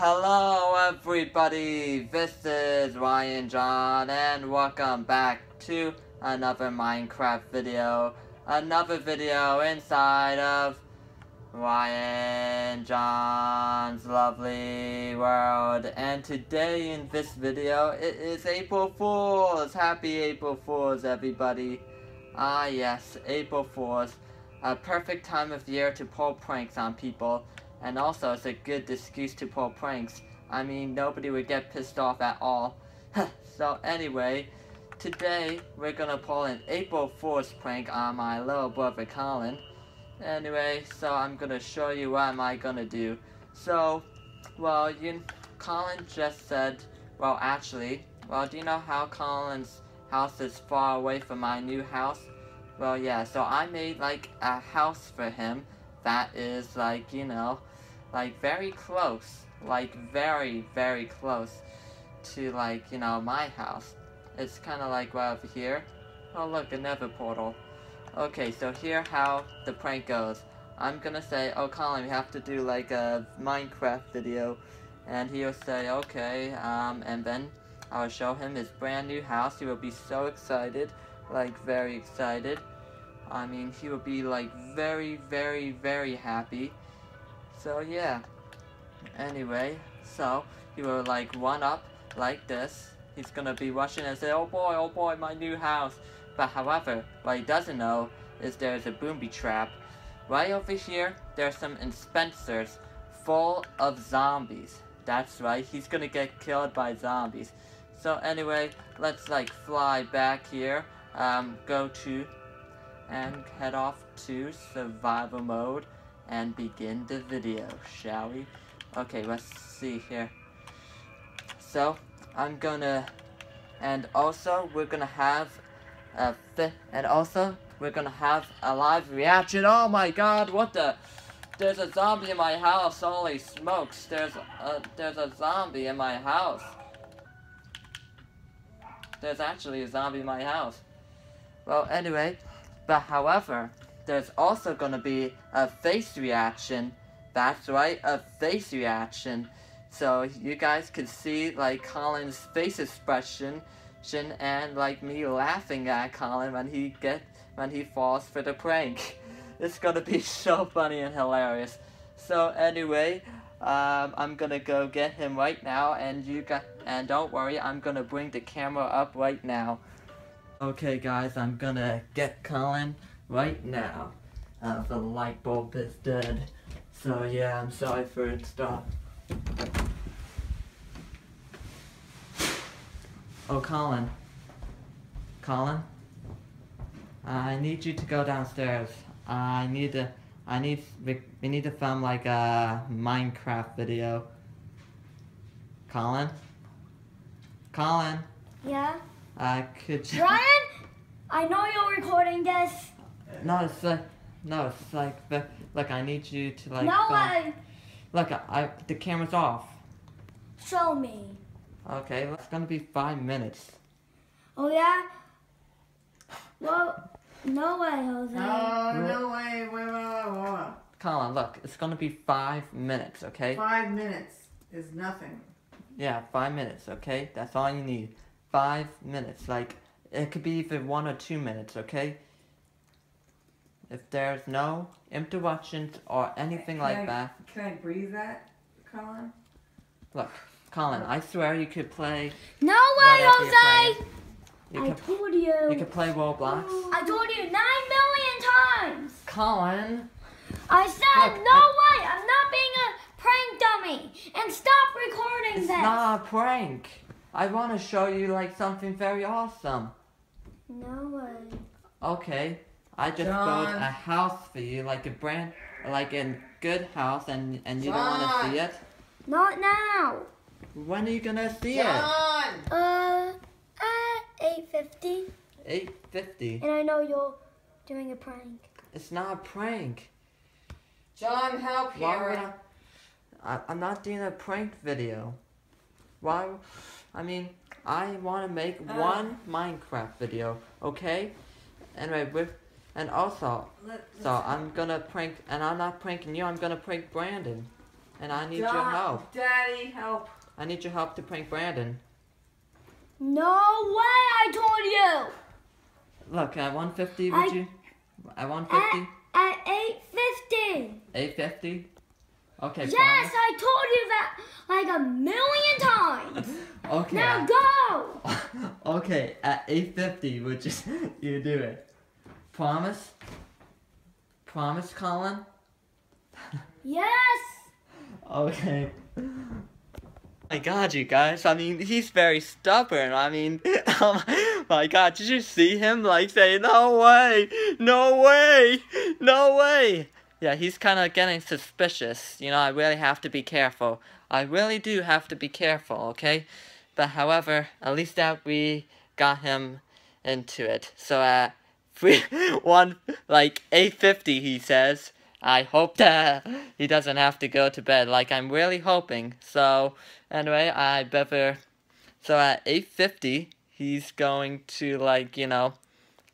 Hello everybody, this is Ryan John and welcome back to another Minecraft video. Another video inside of Ryan John's lovely world. And today in this video, it is April Fools! Happy April Fools everybody. Ah yes, April Fools. A perfect time of year to pull pranks on people. And also, it's a good excuse to pull pranks. I mean, nobody would get pissed off at all. so anyway, today we're gonna pull an April Fool's prank on my little brother Colin. Anyway, so I'm gonna show you what am I gonna do. So, well, you, Colin just said, well actually, well do you know how Colin's house is far away from my new house? Well yeah, so I made like a house for him that is like, you know, like very close, like very, very close to like, you know, my house. It's kind of like right over here. Oh look, another portal. Okay, so here how the prank goes. I'm gonna say, oh Colin, we have to do like a Minecraft video. And he'll say, okay, um, and then I'll show him his brand new house. He will be so excited, like very excited. I mean, he will be like very, very, very happy. So yeah. Anyway, so he will like run up like this. He's gonna be rushing and say, oh boy, oh boy, my new house. But however, what he doesn't know is there's a booby trap. Right over here, there's some dispensers full of zombies. That's right, he's gonna get killed by zombies. So anyway, let's like fly back here, um, go to, and head off to survival mode and begin the video, shall we? Okay, let's see here. So, I'm gonna, and also we're gonna have a and also we're gonna have a live reaction. Oh my god, what the? There's a zombie in my house, holy smokes, there's a, there's a zombie in my house. There's actually a zombie in my house. Well, anyway, but however, there's also going to be a face reaction. That's right, a face reaction. So you guys could see like Colin's face expression and like me laughing at Colin when he get when he falls for the prank. It's gonna be so funny and hilarious. So anyway, um, I'm gonna go get him right now, and you got and don't worry, I'm gonna bring the camera up right now. Okay, guys, I'm gonna get Colin right now. Uh, the light bulb is dead. So yeah, I'm sorry for it stop. Oh, Colin. Colin? I need you to go downstairs. I need to, I need, we, we need to film like a Minecraft video. Colin? Colin? Yeah? Uh, could you... Ryan? I know you're recording this. No, it's like, no, it's like, the, look, I need you to like. no film- way. Look, I, the camera's off. Show me. Okay, well, it's gonna be five minutes. Oh yeah? Well, no way, Jose. Oh, no way. Wait, wait, wait, wait, wait. Colin, look, it's gonna be five minutes, okay? Five minutes is nothing. Yeah, five minutes, okay? That's all you need. Five minutes. Like, it could be even one or two minutes, okay? If there's no interruptions or anything Can like I- that, Can I breathe that, Colin? look, Colin, I swear you could play. No way, Jose. You I could, told you. you could play Roblox. I told you nine million times. Colin! I said Look, no way. I'm not being a prank dummy. And stop recording It's this. not a prank. I want to show you like something very awesome. No way. Okay, I just John. built a house for you, like a brand, like a good house, and and you don't want to see it. Not now. When are you gonna see John! Uh, at eight fifty. Eight fifty. And I know you're doing a prank. It's not a prank. John, help Why would here. I, I? I'm not doing a prank video. Why? I mean, I want to make Uh. one Minecraft video, okay? Anyway, with and also Let, So I'm gonna prank, and I'm not pranking you. I'm gonna prank Brandon. and I need your help. Daddy, help. I need your help to prank Brandon. No way, I told you. Look, at 150, would I- you? At At, 150? at 8.50. 850? Okay, Yes, I told you that like a million times. Okay. Now I- go. okay, at 850, would you, you do it? Promise? Promise, Colin? Yes. Okay. My god, you guys. I mean, he's very stubborn. I mean, oh my god, did you see him, like, say, no way, no way, no way? Yeah, he's kind of getting suspicious. You know, I really have to be careful. I really do have to be careful, okay? But however, at least that we got him into it. So three, one, like 8.50, he says, I hope that he doesn't have to go to bed. Like, I'm really hoping. So, anyway, I better... So at 8.50, he's going to, like, you know,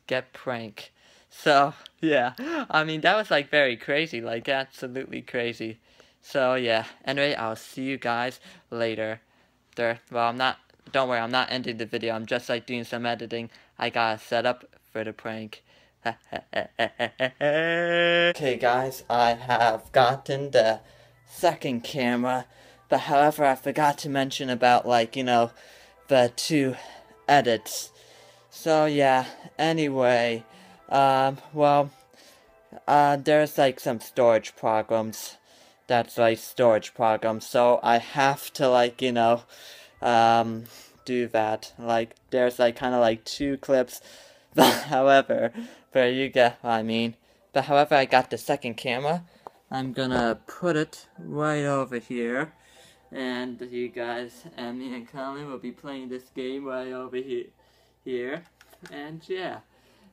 get prank. So, yeah. I mean, that was, like, very crazy. Like, absolutely crazy. So, yeah. Anyway, I'll see you guys later. There. Well, I'm not... Don't worry, I'm not ending the video. I'm just, like, doing some editing. I gotta set up for the prank. okay, guys, I have gotten the second camera, but however, I forgot to mention about, like, you know, the two edits. So, yeah, anyway, um, well, uh, there's, like, some storage problems. That's, like, storage problems, so I have to, like, you know, um, do that. Like, there's, like, kind of, like, two clips but however, but you get what I mean. But however, I got the second camera. I'm gonna put it right over here. And you guys and me and Colin will be playing this game right over here. Here. And yeah.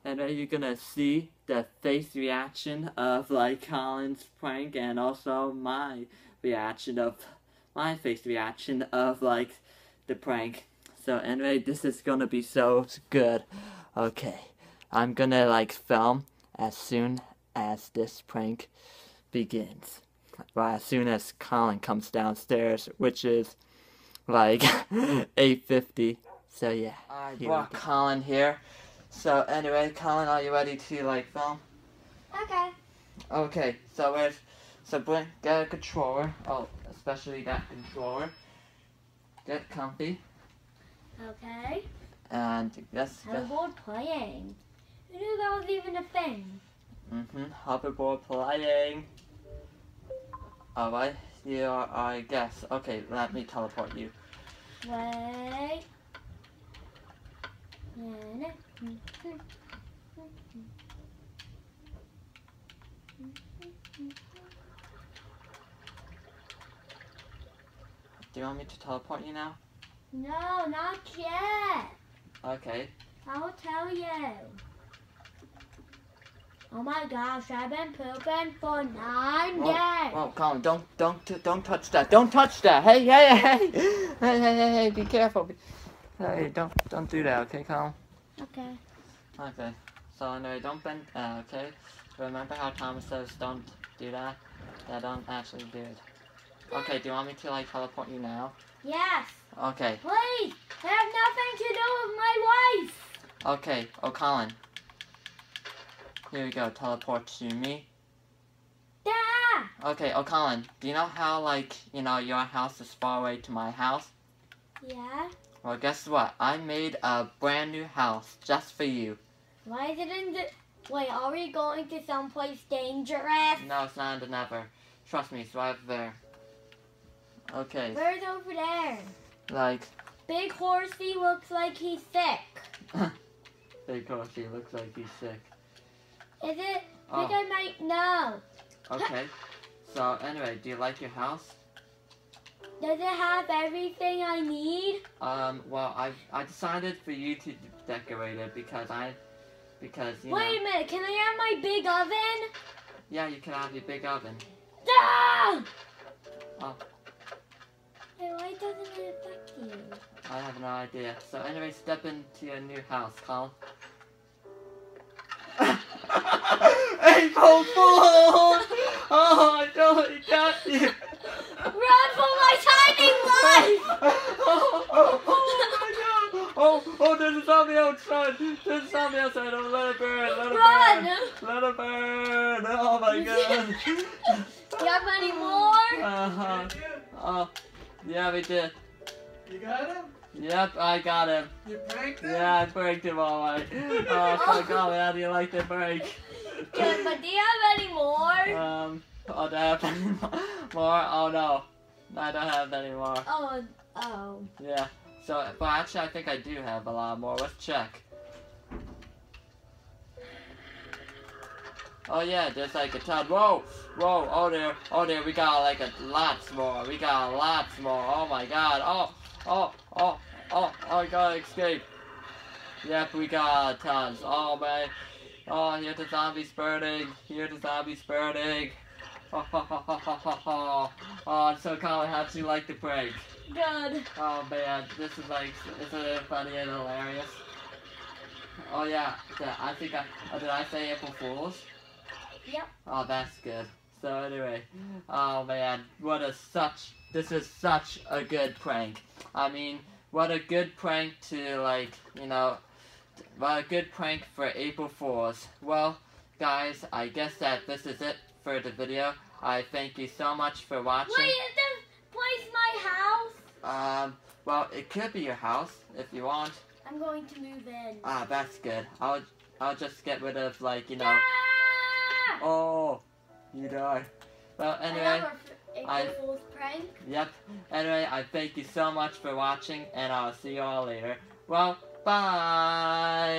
And then you're gonna see the face reaction of like Colin's prank and also my reaction of my face reaction of like the prank. So anyway, this is gonna be so good. Okay, I'm gonna like film as soon as this prank begins. Well, as soon as Colin comes downstairs, which is like 8.50. So yeah. I Here brought. Colin here. So anyway, Colin, are you ready to like film? Okay. Okay, so where's so bring get a controller. Oh, especially that controller. Get comfy Okay. and yes, Hoverboard playing. Who knew that was even a thing? mm-hmm. Hoverboard playing. Alright, you are I guess. Okay, let me teleport you. Wait. Do you want me to teleport you now? No, not yet. Okay. I'll tell you. Oh my gosh, I've been pooping for nine days. whoa, Colin, don't don't don't touch that. Don't touch that. Hey, hey, hey. Hey, hey, hey, hey, be careful. Hey, don't don't do that, okay, Colin? Okay. Okay. So anyway, don't bend. Uh, okay. Remember how Thomas says don't do that? Yeah, don't actually do it. Okay. Do you want me to like teleport you now? Yes. Okay. Please. I have nothing to do with my wife. Okay. Oh, Colin. Here we go. Teleport to me. Yeah. Okay. Oh, Colin. Do you know how like you know your house is far away to my house? Yeah. Well, guess what? I made a brand new house just for you. Why is it in the... Wait, are we going to someplace dangerous? No, it's not in the Nether. Trust me, it's right there. Okay. Where's over there? Like, Big horsey looks like he's sick. big horsey looks like he's sick. Is it? I Oh. think I might know. Okay. So anyway, do you like your house? Does it have everything I need? Um. Well, I I decided for you to decorate it because I because you Wait a minute, can I have my big oven? Yeah, you can have your big oven. Ah! Oh. Wait, why doesn't it affect you? I have no idea. So anyway, step into your new house, Colin. April Fool! Oh, I totally got you. oh, oh, oh my god! Oh, oh, there's a zombie outside! There's a zombie outside! Oh, let it burn! Let it Run! burn! Let it burn! Oh my god! You have any more? Uh-huh. Oh, yeah, we did. You got him? Yep, I got him. You pranked him? Yeah, I breaked him all right. Oh, so golly, how do you like the break? Good, but do you have any more? Um, oh, do I have any more? Oh no, I don't have any more. Oh, oh. Yeah. So, but actually, I think I do have a lot more. Let's check. Oh yeah, there's like a ton. Whoa, whoa, oh there, oh there, we got like a lots more. We got lots more. Oh my god. Oh, oh, oh, oh, oh, I gotta escape. Yep, we got tons. Oh man. Oh, here the zombies burning. Here the zombies burning. Oh, oh, oh, oh, oh, oh. oh so Colin, how'd you like the prank? Good. Oh man, this is like, isn't it funny and hilarious? Oh yeah, I think I, did I say April Fools? Yep. Oh, that's good. So anyway, oh man, what a such, this is such a good prank. I mean, what a good prank to like, you know, what a good prank for April Fools. Well, guys, I guess that this is it for the video. I thank you so much for watching. Wait, is this place my house? Um, well, it could be your house if you want. I'm going to move in. Ah, that's good. I'll I'll just get rid of like you know. Ah! Oh, you die. Well, anyway, I- Fool's prank. yep. Anyway, I thank you so much for watching, and I'll see you all later. Well, bye.